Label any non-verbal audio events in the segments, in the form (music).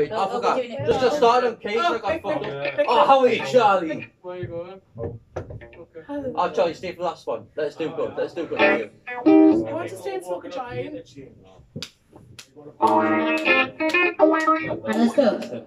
Wait, I Oh, forgot. we're it. Just, just start on case like I (laughs) oh, fucked up. Oh, how are you, Charlie? Where are you going? Okay. Oh, Charlie, stay for the last one. Let's do good. Let's do good. I want to stay and smoke a joint. Right, let's go.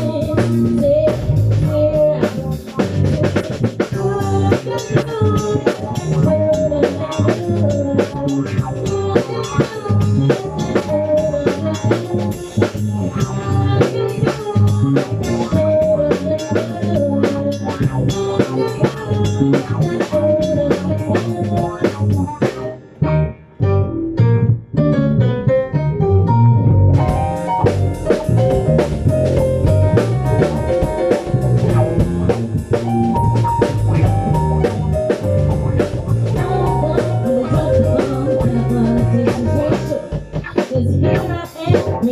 I